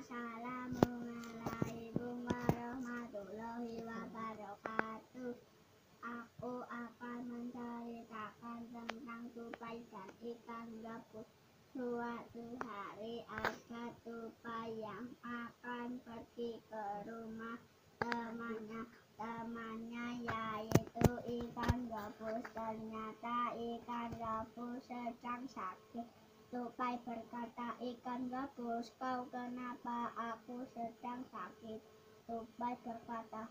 Assalamualaikum warahmatullahi wabarakatuh. Aku akan menceritakan tentang tupai dan ikan gabus. Suatu hari ada tupai yang akan pergi ke rumah temannya. Temannya yaitu ikan gabus. Ternyata ikan gabus sedang sakit. Tupai berkata, ikan gabus, kau kenapa aku sedang sakit? Tupai berkata,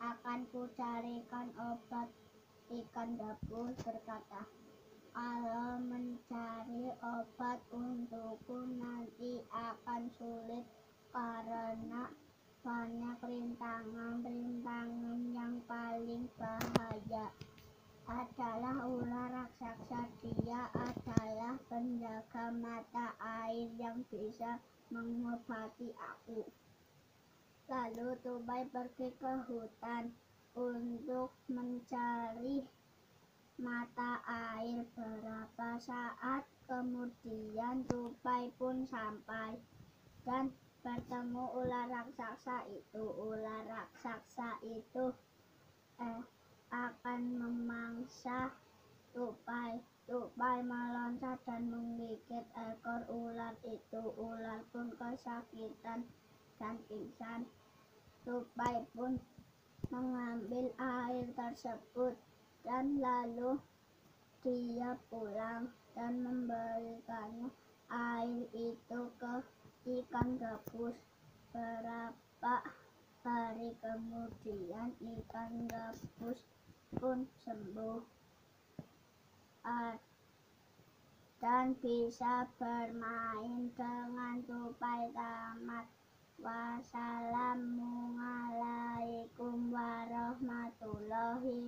akan ku carikan obat. Ikan gabus berkata, kalau mencari obat untukku nanti akan sulit karena banyak rintangan-rintangan yang paling bahaya adalah ular raksasa. Dia adalah mata air yang bisa mengobati aku. Lalu Tubai pergi ke hutan untuk mencari mata air. Berapa saat kemudian Tubai pun sampai dan bertemu ular raksasa itu. Ular raksasa itu eh, akan memangsa tupai. Tupai meloncat dan menggigit ekor ular itu. Ular pun kesakitan dan pingsan. Tupai pun mengambil air tersebut dan lalu dia pulang dan memberikannya air itu ke ikan gabus. Berapa hari kemudian ikan gabus pun sembuh dan bisa bermain dengan tupai tamat. Wassalamualaikum warahmatullahi.